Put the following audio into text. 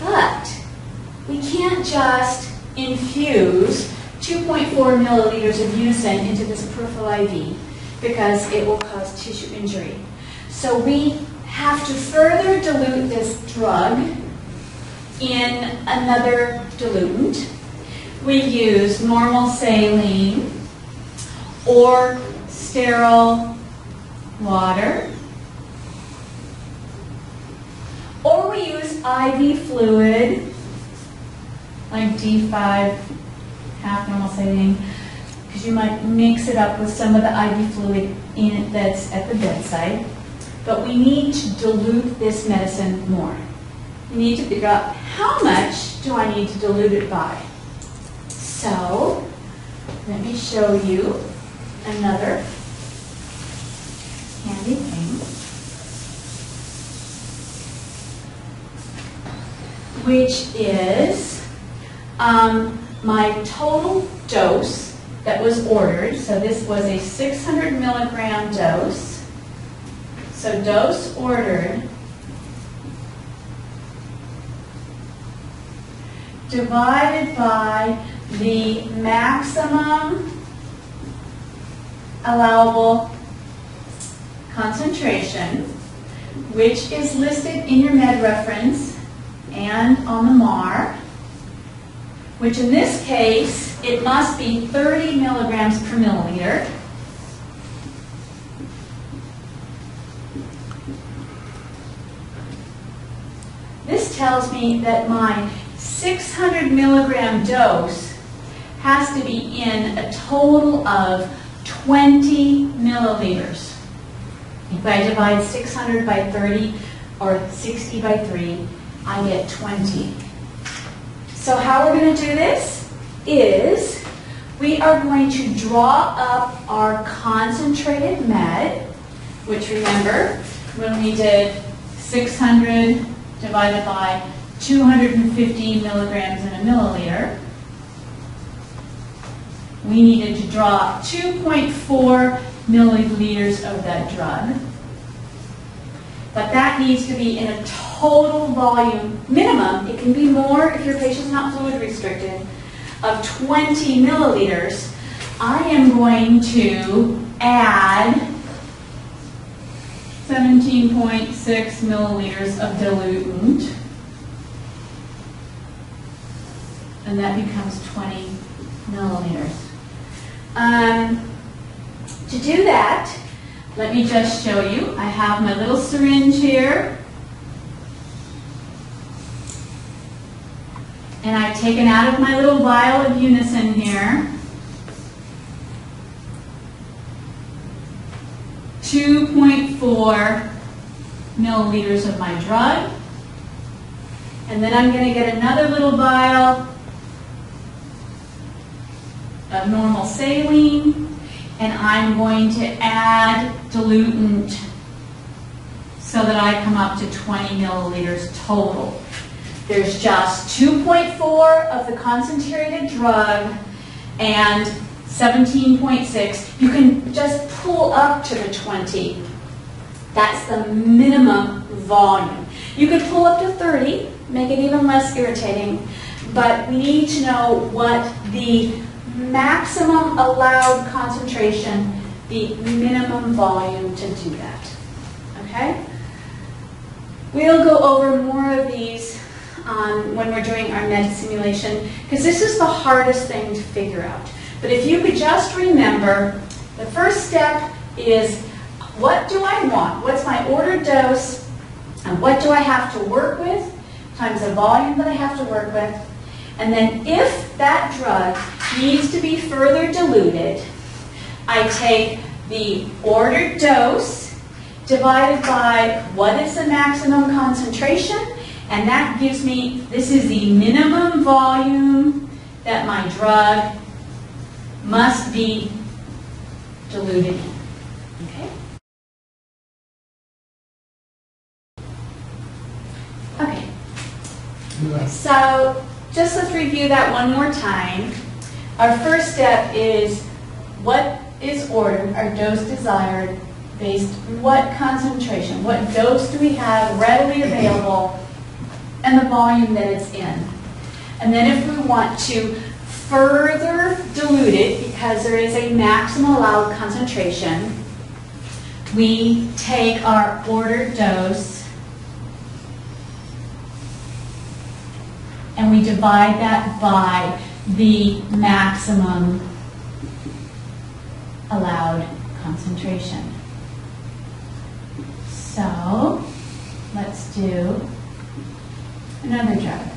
But we can't just infuse 2.4 milliliters of Unasyn into this peripheral IV because it will cause tissue injury. So we have to further dilute this drug in another diluent. We use normal saline or sterile water. Or we use IV fluid, like D5, half normal saline, because you might mix it up with some of the IV fluid in it that's at the bedside. But we need to dilute this medicine more. You need to figure out how much do I need to dilute it by. So, let me show you another handy thing. Which is um, my total dose that was ordered. So this was a 600 milligram dose. So dose ordered divided by the maximum allowable concentration, which is listed in your med reference and on the MAR, which in this case, it must be 30 milligrams per milliliter. This tells me that my 600 milligram dose has to be in a total of 20 milliliters. If I divide 600 by 30 or 60 by 3, I get 20. So how we're going to do this is we are going to draw up our concentrated med, which remember, when we did 600 divided by 250 milligrams in a milliliter, we needed to draw 2.4 milliliters of that drug. But that needs to be in a total volume minimum. It can be more if your patient's not fluid restricted of 20 milliliters. I am going to add 17.6 milliliters of diluent. And that becomes 20 milliliters. Um, to do that, let me just show you. I have my little syringe here. And I've taken out of my little vial of Unasyn here. 2.4 milliliters of my drug. And then I'm going to get another little vial of normal saline, and I'm going to add diluent so that I come up to 20 milliliters total. There's just 2.4 of the concentrated drug and 17.6. You can just pull up to the 20. That's the minimum volume. You could pull up to 30, make it even less irritating, but we need to know what the maximum allowed concentration, the minimum volume to do that. Okay? We'll go over more of these um, when we're doing our med simulation, because this is the hardest thing to figure out. But if you could just remember, the first step is what do I want? What's my ordered dose? And what do I have to work with times the volume that I have to work with? And then if that drug needs to be further diluted, I take the ordered dose divided by what is the maximum concentration, and that gives me, this is the minimum volume that my drug must be diluted in. Okay? Okay. So just let's review that one more time. Our first step is what is ordered, our dose desired, based what concentration, what dose do we have readily available and the volume that it's in. And then if we want to further dilute it, because there is a maximum allowed concentration, we take our ordered dose and we divide that by the maximum allowed concentration. So, let's do another drug.